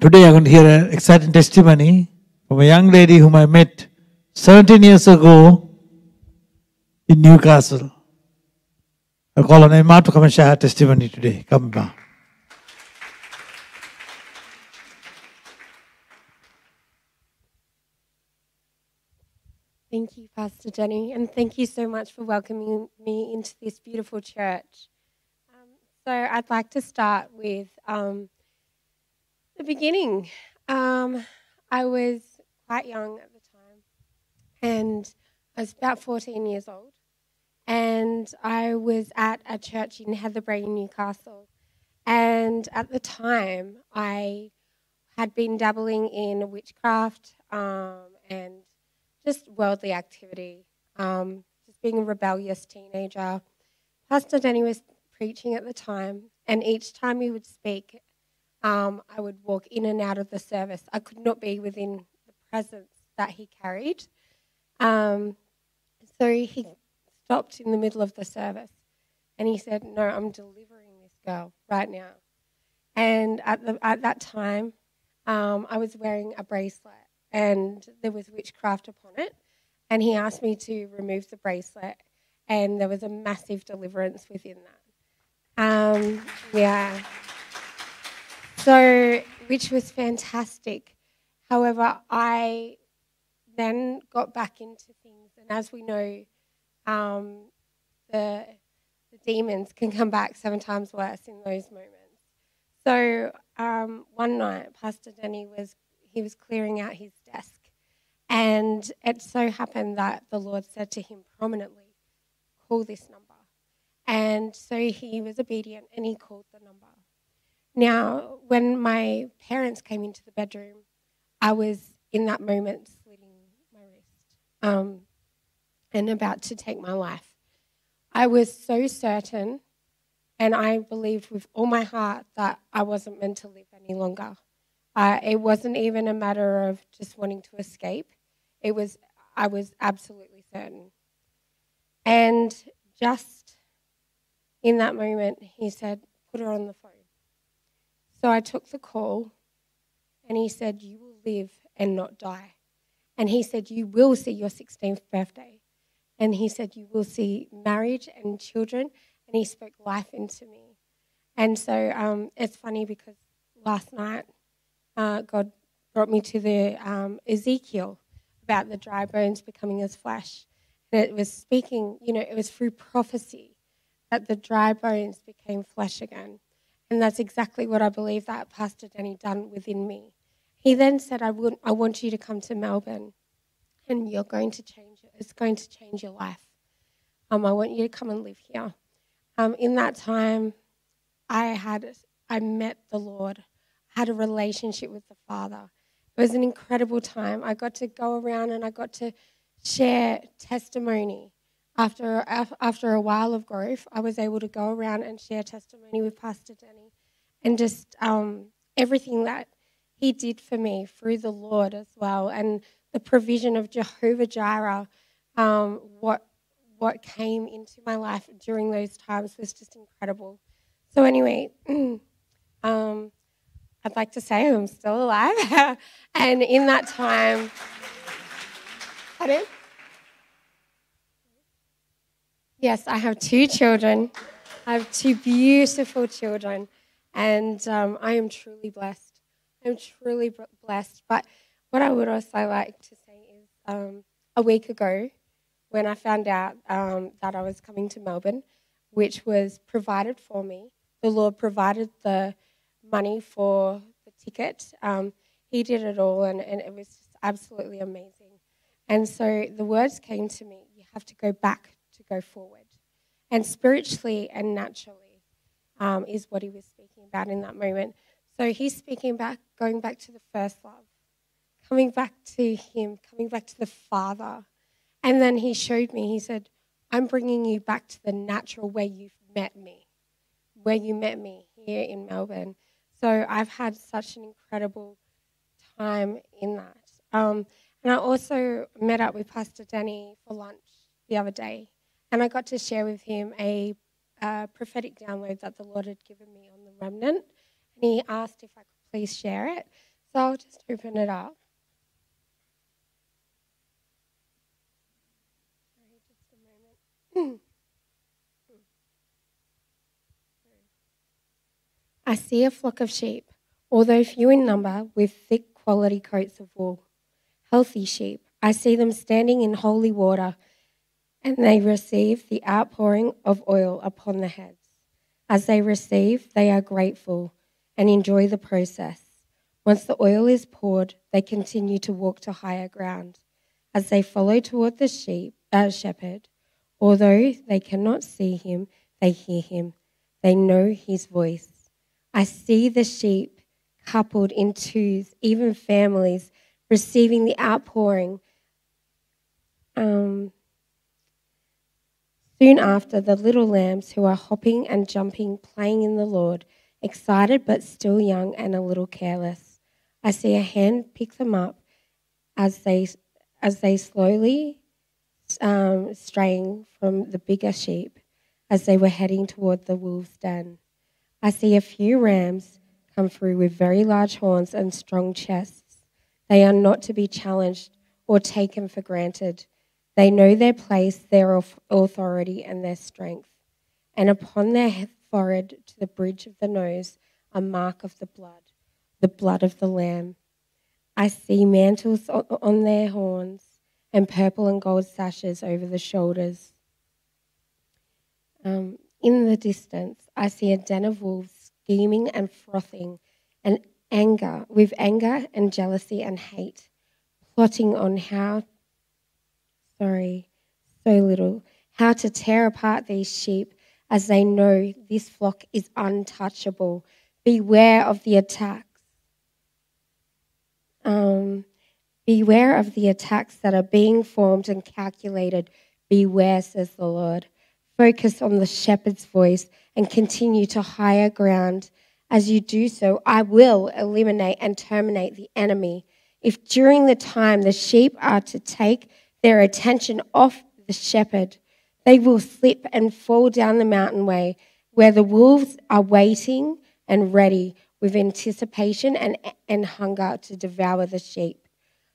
Today I'm going to hear an exciting testimony from a young lady whom I met 17 years ago in Newcastle. I call on Emma to come and share her testimony today. Come, Emma. Thank you, Pastor Jenny, and thank you so much for welcoming me into this beautiful church. Um, so, I'd like to start with um, the beginning. Um, I was quite young at the time, and I was about 14 years old, and I was at a church in Heatherbrae, Newcastle. And at the time, I had been dabbling in witchcraft um, and just worldly activity, um, just being a rebellious teenager. Pastor Danny was preaching at the time, and each time he would speak, um, I would walk in and out of the service. I could not be within the presence that he carried. Um, so he stopped in the middle of the service and he said, No, I'm delivering this girl right now. And at, the, at that time, um, I was wearing a bracelet and there was witchcraft upon it. And he asked me to remove the bracelet, and there was a massive deliverance within that. Um, yeah. So, which was fantastic. However, I then got back into things, and as we know, um, the, the demons can come back seven times worse in those moments. So um, one night, Pastor Denny was he was clearing out his desk. And it so happened that the Lord said to him prominently, Call this number. And so he was obedient and he called the number. Now, when my parents came into the bedroom, I was in that moment slitting my wrist um, and about to take my life. I was so certain and I believed with all my heart that I wasn't meant to live any longer. Uh, it wasn't even a matter of just wanting to escape. It was, I was absolutely certain. And just in that moment, he said, put her on the phone. So I took the call and he said, You will live and not die. And he said, You will see your 16th birthday. And he said, You will see marriage and children. And he spoke life into me. And so um, it's funny because last night, uh, God brought me to the um, Ezekiel about the dry bones becoming as flesh. And it was speaking, you know, it was through prophecy that the dry bones became flesh again. And that's exactly what I believe that Pastor Danny done within me. He then said, I, would, I want you to come to Melbourne and you're going to change it. It's going to change your life. Um, I want you to come and live here. Um, in that time, I had I met the Lord had a relationship with the Father. It was an incredible time. I got to go around and I got to share testimony. After, after a while of growth, I was able to go around and share testimony with Pastor Denny and just um, everything that he did for me through the Lord as well, and the provision of Jehovah Jireh, um, what what came into my life during those times was just incredible. So anyway, um, I'd like to say I'm still alive. and in that time, pardon? Yes, I have two children. I have two beautiful children, and um, I am truly blessed. I'm truly blessed. But what I would also like to say is um, a week ago, when I found out um, that I was coming to Melbourne, which was provided for me, the Lord provided the money for the ticket. Um, he did it all, and, and it was just absolutely amazing. And so the words came to me you have to go back to go forward. And spiritually and naturally um, is what he was speaking about in that moment. So he's speaking back, going back to the first love, coming back to him, coming back to the Father. And then he showed me, he said, I'm bringing you back to the natural where you've met me, where you met me here in Melbourne. So I've had such an incredible time in that. Um, and I also met up with Pastor Danny for lunch the other day, and I got to share with him a, a prophetic download that the Lord had given me on the remnant. And he asked if I could please share it. So I'll just open it up. I see a flock of sheep, although few in number, with thick quality coats of wool. Healthy sheep. I see them standing in holy water, and they receive the outpouring of oil upon their heads. As they receive, they are grateful and enjoy the process. Once the oil is poured, they continue to walk to higher ground. As they follow toward the sheep, uh, shepherd, although they cannot see him, they hear him. They know his voice. I see the sheep coupled in twos, even families, receiving the outpouring. Um, soon after, the little lambs who are hopping and jumping, playing in the Lord, excited but still young and a little careless. I see a hand pick them up as they, as they slowly um, straying from the bigger sheep as they were heading toward the wolves' den. I see a few rams come through with very large horns and strong chests. They are not to be challenged or taken for granted. They know their place, their authority, and their strength. And upon their forehead to the bridge of the nose, a mark of the blood, the blood of the Lamb. I see mantles on their horns and purple and gold sashes over the shoulders. Um, in the distance, I see a den of wolves scheming and frothing, and anger, with anger and jealousy and hate, plotting on how, sorry, so little, how to tear apart these sheep as they know this flock is untouchable. Beware of the attacks. Um, beware of the attacks that are being formed and calculated. Beware, says the Lord. Focus on the shepherd's voice and continue to higher ground. As you do so, I will eliminate and terminate the enemy. If during the time the sheep are to take their attention off the shepherd, they will slip and fall down the mountain way where the wolves are waiting and ready with anticipation and, and hunger to devour the sheep.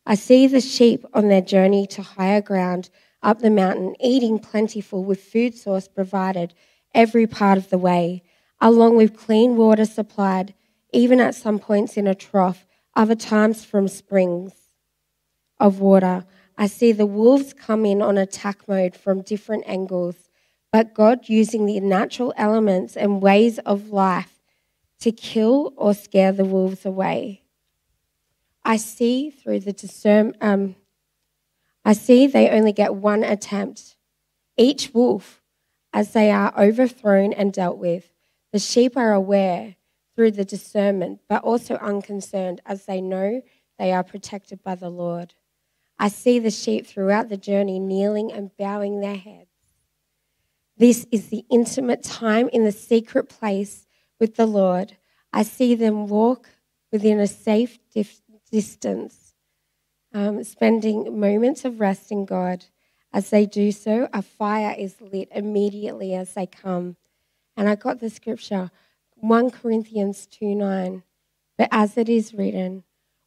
I see the sheep on their journey to higher ground up the mountain, eating plentiful with food source provided every part of the way, along with clean water supplied, even at some points in a trough, other times from springs of water. I see the wolves come in on attack mode from different angles, but God using the natural elements and ways of life to kill or scare the wolves away. I see through the discern, um, I see they only get one attempt. Each wolf, as they are overthrown and dealt with, the sheep are aware through the discernment, but also unconcerned as they know they are protected by the Lord. I see the sheep throughout the journey kneeling and bowing their heads. This is the intimate time in the secret place with the Lord. I see them walk within a safe dif- distance, um, spending moments of rest in God. As they do so, a fire is lit immediately as they come. And I got the scripture, 1 Corinthians 2 9. But as it is written,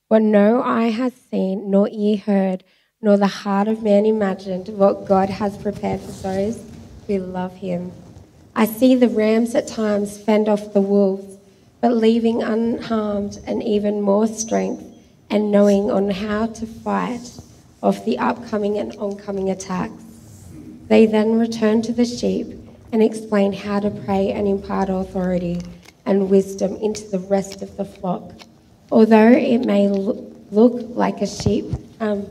what no eye has seen, nor ear heard, nor the heart of man imagined, what God has prepared for those who love him. I see the rams at times fend off the wolves, but leaving unharmed and even more strength and knowing on how to fight off the upcoming and oncoming attacks. They then return to the sheep and explain how to pray and impart authority and wisdom into the rest of the flock. Although it may look like a sheep, um,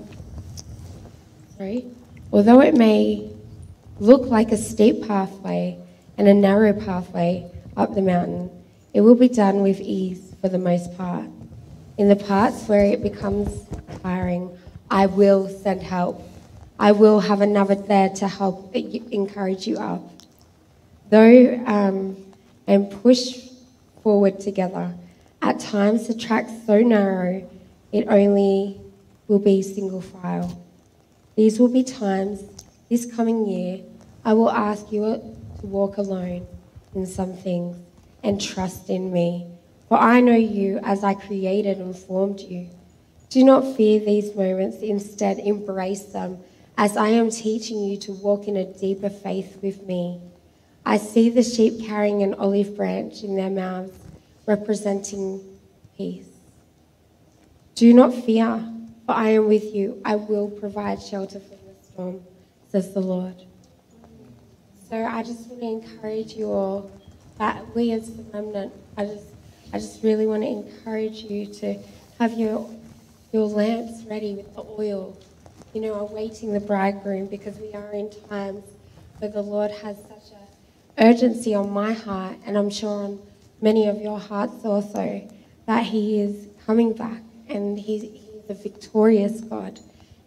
sorry, although it may look like a steep pathway and a narrow pathway up the mountain, it will be done with ease for the most part. In the parts where it becomes tiring, I will send help. I will have another there to help encourage you up. Though um, and push forward together. At times, the track's so narrow, it only will be single file. These will be times this coming year I will ask you to walk alone in some things and trust in me. For I know you as I created and formed you. Do not fear these moments, instead, embrace them as I am teaching you to walk in a deeper faith with me. I see the sheep carrying an olive branch in their mouths, representing peace. Do not fear, for I am with you. I will provide shelter from the storm, says the Lord. So I just want to encourage you all that we as the remnant, I just, I just really want to encourage you to have your, your lamps ready with the oil, you know, awaiting the bridegroom because we are in times where the Lord has such a urgency on my heart, and I'm sure on many of your hearts also, that He is coming back and He's, he's a victorious God,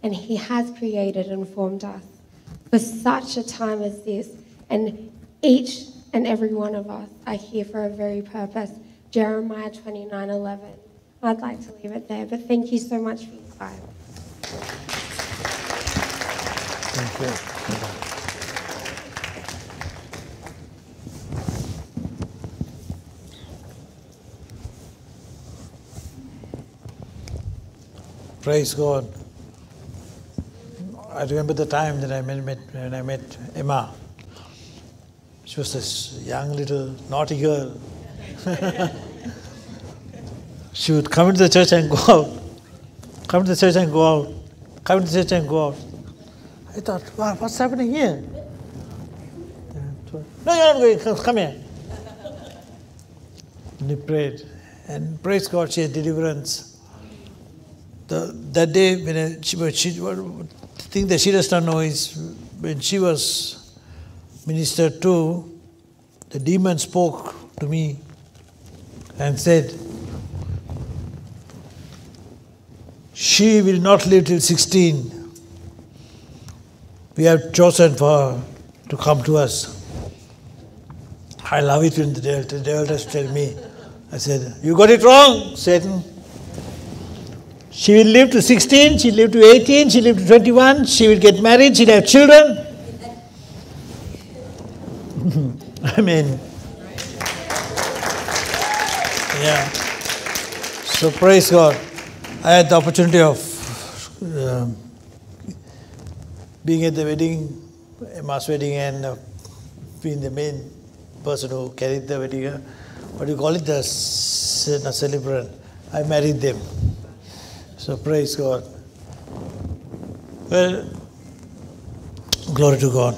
and He has created and formed us for such a time as this. And each and every one of us are here for a very purpose. Jeremiah 29 11. I'd like to leave it there, but thank you so much for your time. Thank you. Praise God. I remember the time that I met, when I met Emma. She was this young little naughty girl. she would come into the church and go out. Come to the church and go out. Come to the church and go out. I thought, wow, what's happening here? No, you're not going. Come, come here. And he prayed. And praise God, she had deliverance. The, that day, when she, but she, the thing that she does not know is when she was ministered to, the demon spoke to me and said, She will not live till 16. We have chosen for her to come to us. I love it when the devil, the devil just tell me. I said, You got it wrong, Satan. She will live to 16, she'll live to 18, she'll live to 21, she will get married, she'll have children. I mean, yeah. So praise God. I had the opportunity of um, being at the wedding, a mass wedding, and uh, being the main person who carried the wedding. Uh, what do you call it? The the celebrant. I married them. So praise God. Well, glory to God.